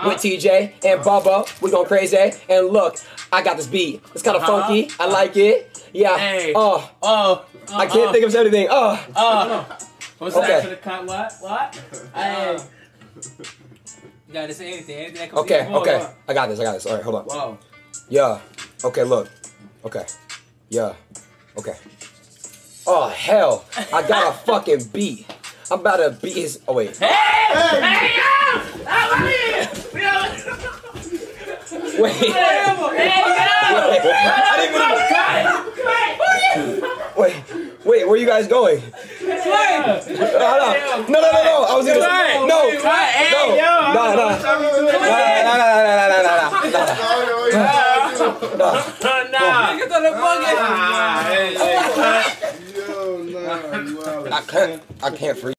Uh-huh. with Tjay and uh-huh. Bubba. We going crazy. And look, I got this beat. It's kind of Uh-huh. funky. I like it. Yeah. Hey. Oh, Oh, I can't uh, think of anything. Oh. oh. What's Okay. that for the cut? What? What? Hey. You gotta say anything. Anything that comes Okay, in your okay. voice. I got this. I got this. All right, hold on. Whoa. Yeah. Okay, look. Okay. Yeah. Okay. Oh hell! I got a fucking beat. I'm about to beat his. Oh wait. Hey! Hey, Wait. Hey. Wait. Wait. Where you guys going? No, no, no, no, no, no. I was gonna. Right. No. No. Hey, No. yo! No. No. No. No. No. No. No. Nah. Get to the bucket. Yo, nah, you wild. I can't. I can't freeze.